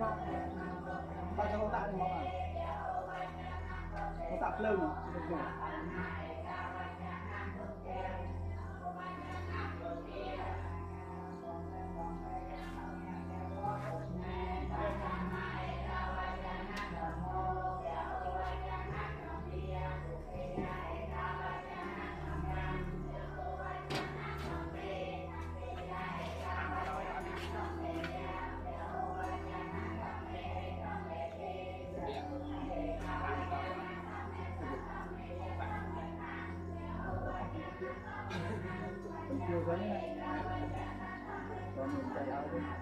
ba nhiêu không bao không thì mong à được rồi Yeah.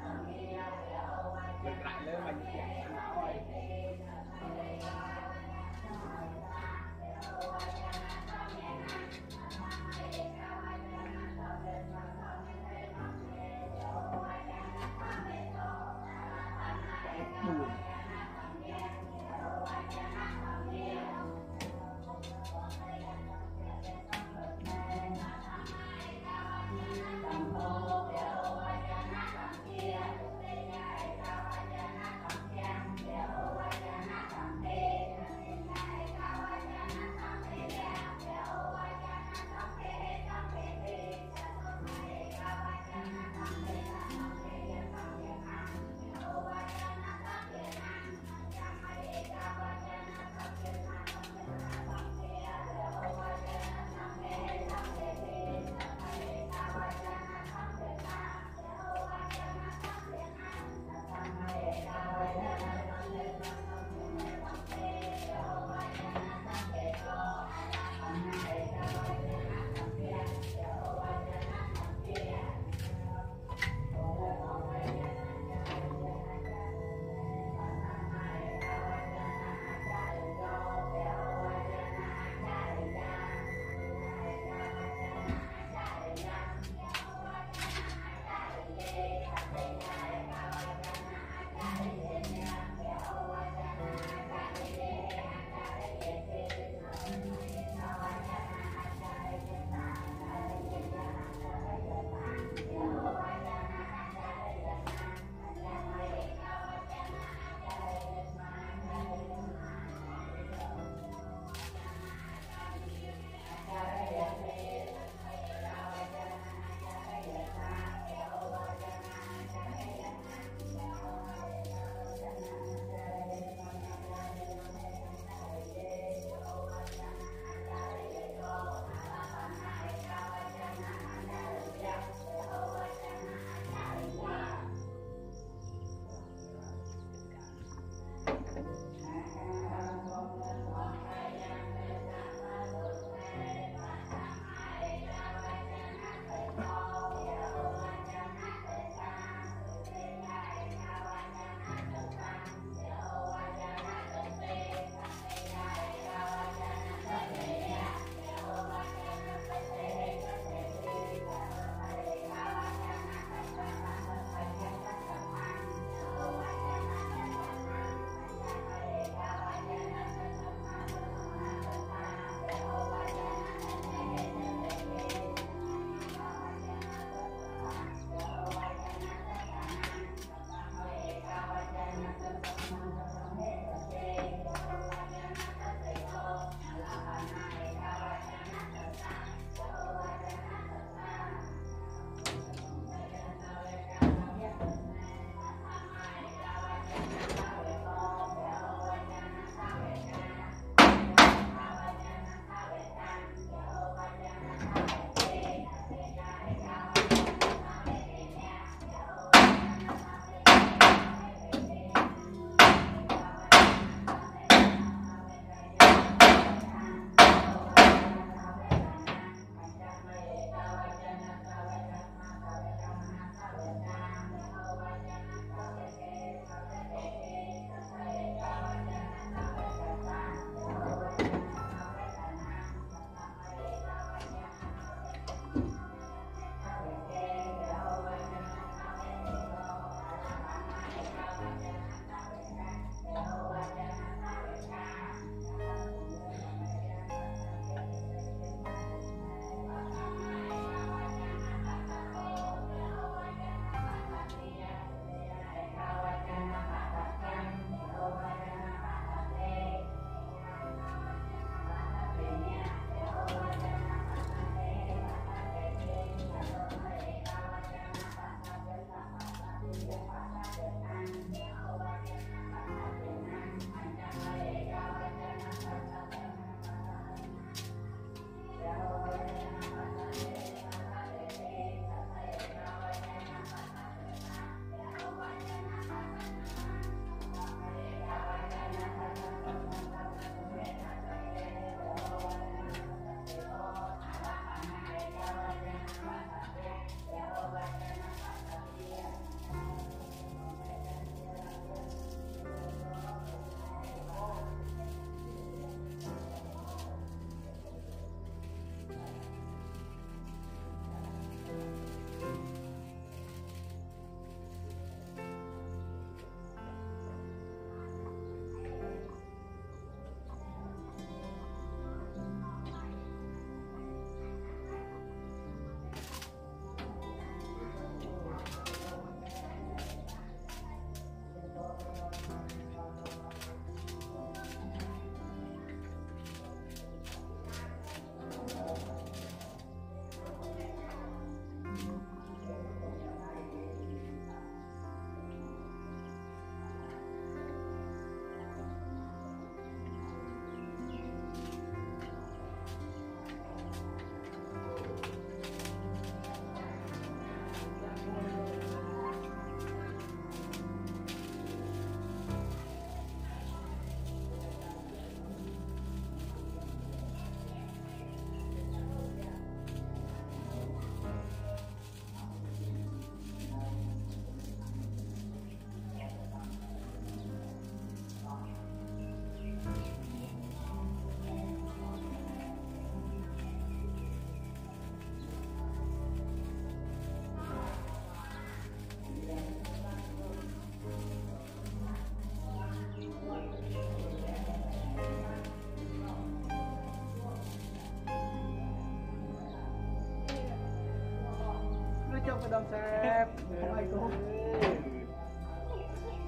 Madam Chef. Assalamualaikum.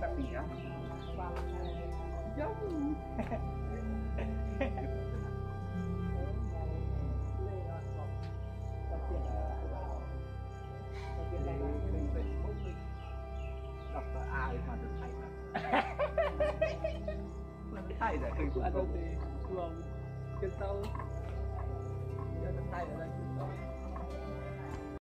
Tapi ya. Yum. đọc tờ A ấy mà được thay mà Lần thay rồi thì cũng ăn được thì thường Trên sau Giờ sau